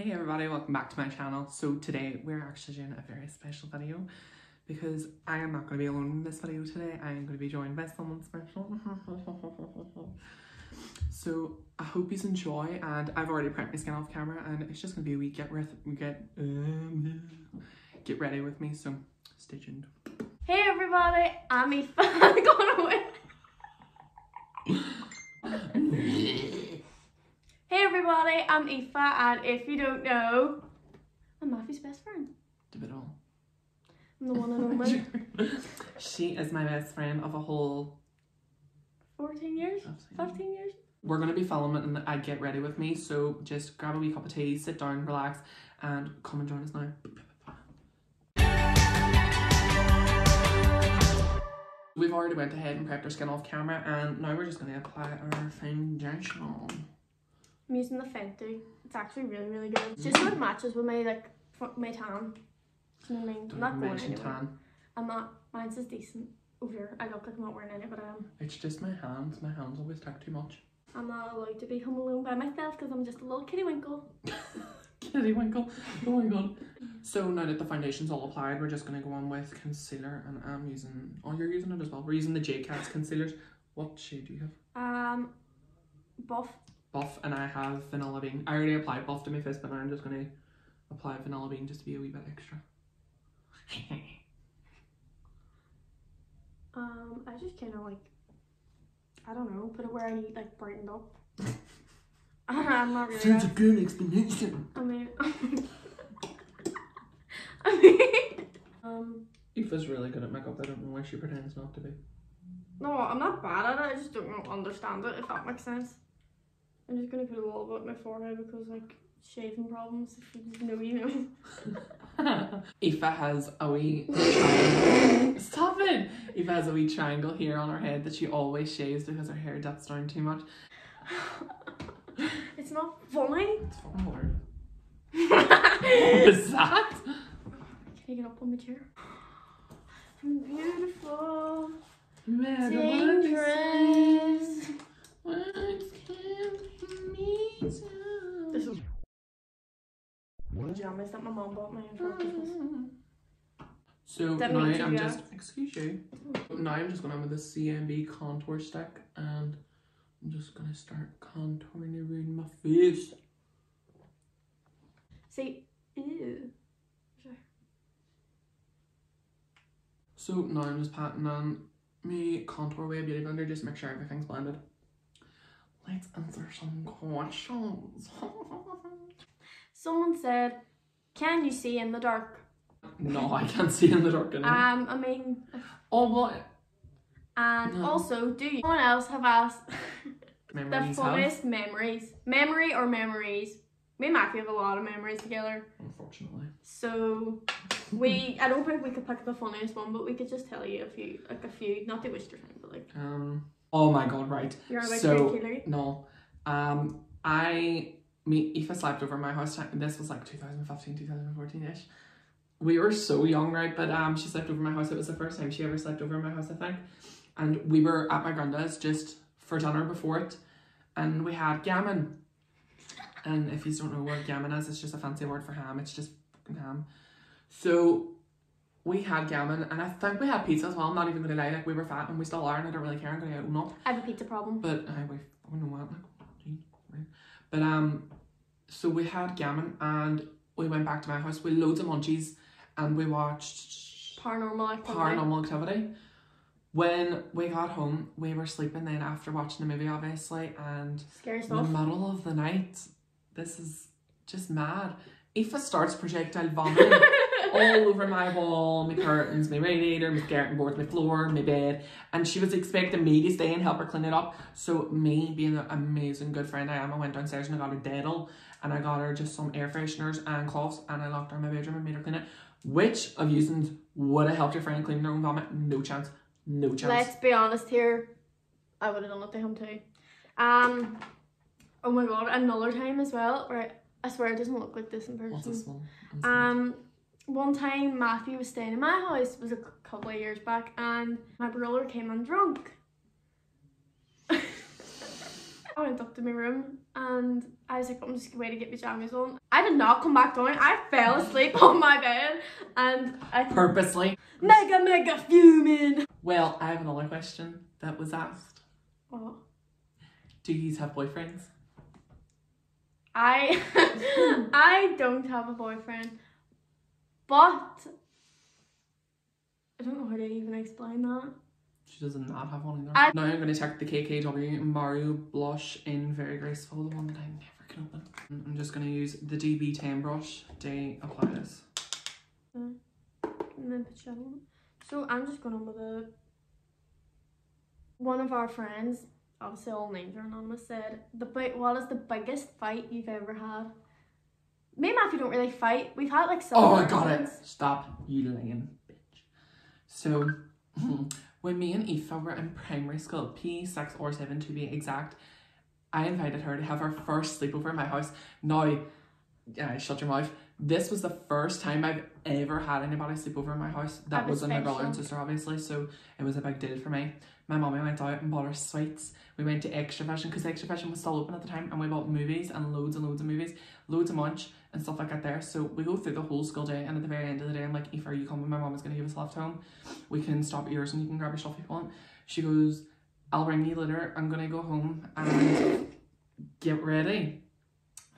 Hey everybody, welcome back to my channel. So today we're actually doing a very special video because I am not going to be alone in this video today. I am going to be joined by someone special. so I hope you enjoy and I've already prepped my skin off camera and it's just going to be a wee get, we get, um, get ready with me. So stay tuned. Hey everybody, I'm Aoife. Going away. Hey I'm Aoife, and if you don't know, I'm Matthew's best friend. Do it all. I'm the one and only. she is my best friend of a whole 14 years? 15 years? We're going to be filming and I get ready with me, so just grab a wee cup of tea, sit down, relax, and come and join us now. We've already went ahead and prepped our skin off camera and now we're just going to apply our foundation. I'm using the Fenty. It's actually really, really good. It's just so it matches with my like my tan. You know what I mean? I'm not going anywhere. Tan. I'm not. Mine's is decent. Over here. I look like I'm not wearing any, but I am. It's just my hands. My hands always talk too much. I'm not allowed to be home alone by myself because I'm just a little kitty winkle. kitty winkle. Oh my god. So now that the foundation's all applied, we're just gonna go on with concealer, and I'm using. Oh, you're using it as well. We're using the J Cats concealers. What shade do you have? Um, buff. Buff, and I have Vanilla Bean. I already applied Buff to my face, but now I'm just gonna apply Vanilla Bean just to be a wee bit extra. um, I just kind of like, I don't know, put it where I need like brightened up. I'm not really. Sounds a good explanation. I mean. I mean, um. Aoife's really good at makeup. I don't know why she pretends not to be. No, I'm not bad at it. I just don't understand it. If that makes sense. I'm just gonna put a bit on my forehead because like shaving problems. If you know, you know. Aoife has a wee Stop it! Aoife has a wee triangle here on her head that she always shaves because her hair dips down too much. It's not funny. It's fucking what is that? Can you get up on the chair? I'm beautiful. Dangerous. This is pajamas that my mom bought me for Christmas. So that now I'm just, excuse you, now I'm just going on with the CMB contour stick and I'm just going to start contouring around my face. See, ew. So now I'm just patting on me contour way beauty blender just to make sure everything's blended. Let's answer some questions. Someone said, can you see in the dark? No, I can't see in the dark anymore. Um, I mean... Oh, what? And no. also, do you... Someone else have asked the funniest have? memories. Memory or memories? Me and Matthew have a lot of memories together. Unfortunately. So, we... I don't think we could pick the funniest one, but we could just tell you a few, like a few, not the Wister thing, but like... Um... Oh my god, right. You're like so, No. Um, I, me, Aoife slept over my house, time. this was like 2015, 2014-ish. We were so young, right? But um, she slept over my house. It was the first time she ever slept over my house, I think. And we were at my granddad's just for dinner before it. And we had gammon. And if you don't know what gammon is, it's just a fancy word for ham. It's just fucking ham. So we had gammon and I think we had pizza as well. I'm not even gonna lie, like we were fat and we still are and I don't really care, I'm gonna own up. I have a pizza problem. But I we fucking know what like But um so we had gammon and we went back to my house with loads of munchies and we watched Paranormal Activity. Paranormal Activity. When we got home, we were sleeping then after watching the movie obviously and Scary stuff. in the middle of the night, this is just mad. Aoife starts projectile vomiting all over my wall, my curtains, my radiator, my skirting board, my floor, my bed. And she was expecting me to stay and help her clean it up. So me, being the amazing good friend I am, I went downstairs and I got her Dettol and I got her just some air fresheners and cloths and I locked her in my bedroom and made her clean it. Which of you would have helped your friend clean their own vomit? No chance. No chance. Let's be honest here. I would have done it to him too. Um, oh my god, another time as well, right? I swear it doesn't look like this in person. What's this one? Um, one time Matthew was staying in my house, it was a couple of years back, and my brother came in drunk. I went up to my room and I was like, I'm just going to get my pajamas on. I did not come back down. I fell asleep on my bed and I Purposely. mega mega fuming. Well, I have another question that was asked. What? Do you have boyfriends? I I don't have a boyfriend, but I don't know how to even explain that. She does not have one either. I- now I'm going to check the KKW Mario blush in Very Graceful, the one that I never can open. Mm, I'm just going to use the DB10 brush to apply this. Mm. And then put shadow on. So I'm just going on with a. One of our friends, obviously all names are anonymous, said the big what is the biggest fight you've ever had? Me and Matthew don't really fight. We've had like some. Oh, I got it. Stop, you lying bitch. So, when me and Aoife were in primary school, P6 or 7 to be exact, I invited her to have her first sleepover in my house. Now, yeah, shut your mouth. This was the first time I've ever had anybody sleep over in my house. That That was my brother and sister, obviously, so it was a big deal for me. My mummy went out and bought her sweets. We went to Xtra-vision because Xtra-vision was still open at the time, and we bought movies and loads and loads of movies, loads of munch and stuff like that there. So we go through the whole school day, and at the very end of the day, I'm like, if are you coming? My mum is going to give us a lift home. We can stop at yours and you can grab your stuff if you want. She goes, I'll ring you later. I'm going to go home and get ready.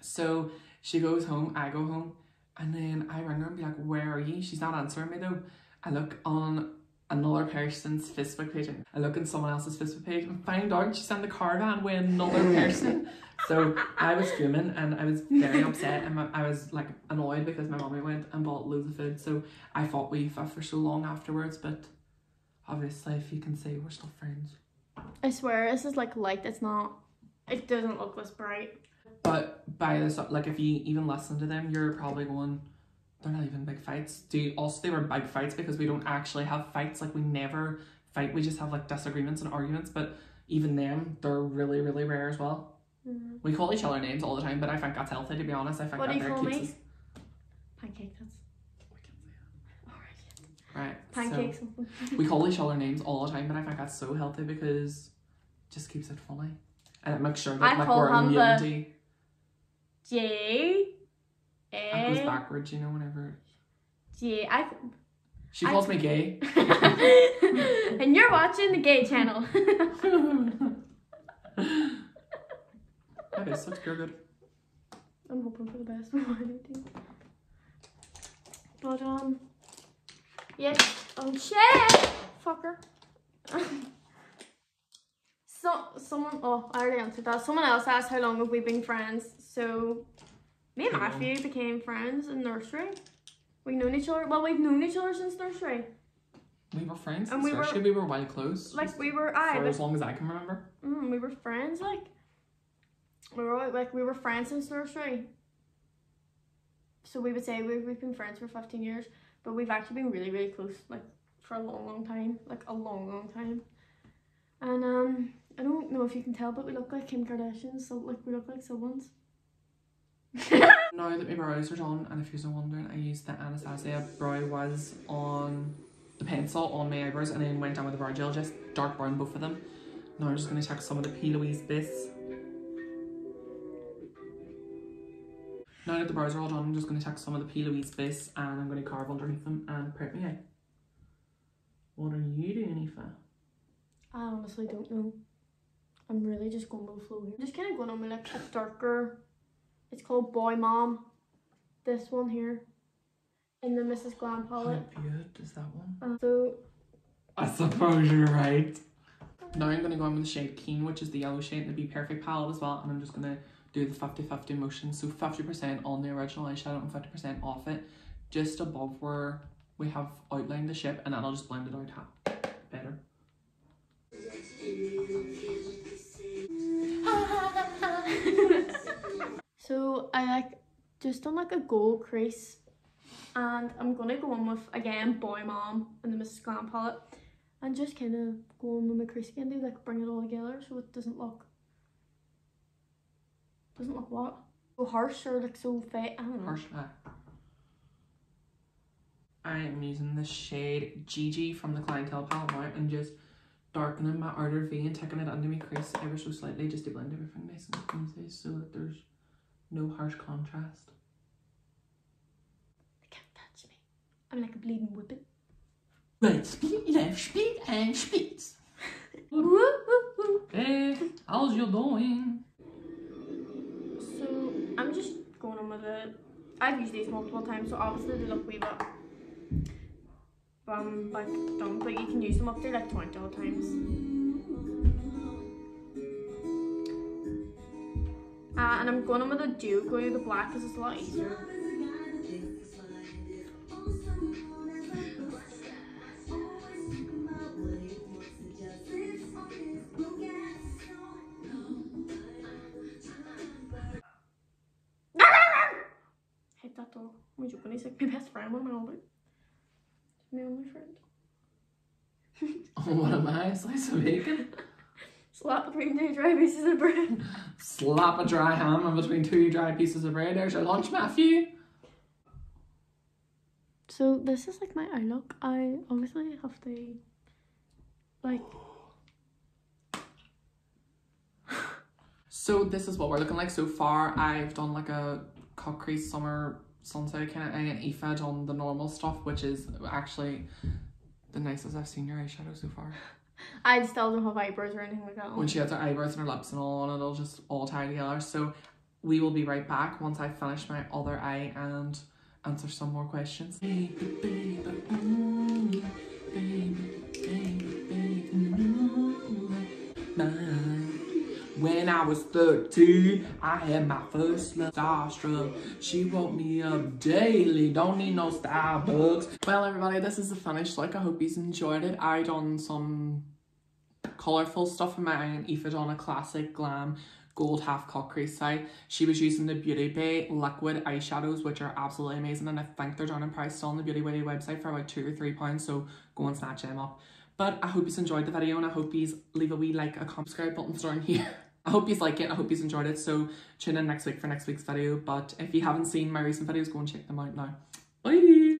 So she goes home, I go home, and then I ring her and be like, Where are you? She's not answering me though. I look on another person's Facebook page and I look on someone else's Facebook page and find out she's in the caravan with another person. so I was fuming and I was very upset and I was like annoyed because my mommy went and bought loads of food. So I fought with Aoife for so long afterwards, but obviously if you can say we're still friends. I swear this is like light. It's not. It doesn't look this bright. By this, like if you even listen to them, you're probably going, they're not even big fights. Do you, also they were big fights because we don't actually have fights. Like we never fight. We just have like disagreements and arguments. But even them, they're really really rare as well. Mm. We call each other names all the time, but I think that's healthy. To be honest, I think What that do you call keeps me? us Pancake. Right. Pancake So we call each other names all the time, but I think that's so healthy because it just keeps it funny and it makes sure that I like we're him immune the- J. It goes backwards, you know. Whenever J. I. she I- calls me gay. and you're watching the gay channel. That is such good. I'm hoping for the best for my team. But um, yeah. Oh shit, fucker. so someone. Oh, I already answered that. Someone else asked how long have we been friends. So me and? Matthew became friends in nursery. We've known each other. Well, we've known each other since nursery. We were friends, And we were- we were well close. Like we were. I. for as long as I can remember. Mm, we were friends, like we were like we were friends since nursery. So we would say we've, we've been friends for fifteen years, but we've actually been really really close, like for a long long time, like a long long time. And um, I don't know if you can tell, but we look like Kim Kardashian, so like we look like siblings. Now that my brows are done, and if you're wondering, I used the Anastasia Brow Wiz on the pencil on my eyebrows, and then went down with the brow gel, just dark brown both of them. Now I'm just gonna check some of the P. Louise bits. Now that the brows are all done, I'm just gonna check some of the P. Louise and I'm gonna carve underneath them and print me out. What are you doing, Aoife? I honestly don't know. I'm really just going with the flow here. Just kind of going on with like a darker. It's called Boy Mom. This one here, in the Mrs. Glam How palette. good is that one? Uh, so I suppose you're right. Now I'm going to go in with the shade Keen, which is the yellow shade in the BPerfect palette as well. And I'm just going to do the 50-50 motion. So 50% on the original eyeshadow and 50% off it. Just above where we have outlined the ship. And then I'll just blend it out ha- I like just done like a gold crease and I'm gonna go on with again Boy Mom and the Mrs. Glam palette and just kind of go on with my crease again, do like bring it all together so it doesn't look doesn't look what? So harsh or like so fake. I don't know. Harsh. I am using the shade Gigi from the Clientele palette now and just darkening my outer V and taking it under my crease ever so slightly just to blend everything nice and easy so that there's no harsh contrast. They can't touch me. I'm like a bleeding whippet. Right, speed, left, speed, and speed. hey, how's you doing? So I'm just going on with it. I've used these multiple times, so obviously they look wee bit um like done, but you can use them up to like 20 odd times. And I'm going with a duo glue, the black because it's a lot easier. hate that dog. I'm joking, he's like my best friend, what am I on about? My only friend. Oh, what am I? A slice of bacon? Slap between two dry pieces of bread. Slap a dry ham in between two dry pieces of bread. There's your lunch, Matthew. So this is like my eye look. I obviously have to like So this is what we're looking like so far. I've done like a cut crease summer sunset kind of uh, thing and Aoife done the normal stuff, which is actually the nicest I've seen your eyeshadow so far. I still don't have eyebrows or anything like that. When she has her eyebrows and her lips and all on, it'll just all tie together. So we will be right back once I finish my other eye and answer some more questions. Baby, baby. When I was 13, I had my first love starstruck. She woke me up daily, don't need no Starbucks. Well, everybody, this is the finished look. I hope you enjoyed it. I done some colourful stuff in my eye and Aoife done a classic glam gold half cut crease side. She was using the Beauty Bay liquid eyeshadows, which are absolutely amazing. And I think they're down in price still on the Beauty Bay website for about two or three pounds. So go and snatch them up. But I hope you've enjoyed the video and I hope you leave a wee like, a comment, subscribe button down here. I hope you like it. I hope you enjoyed it. So tune in next week for next week's video. But if you haven't seen my recent videos, go and check them out now. Bye!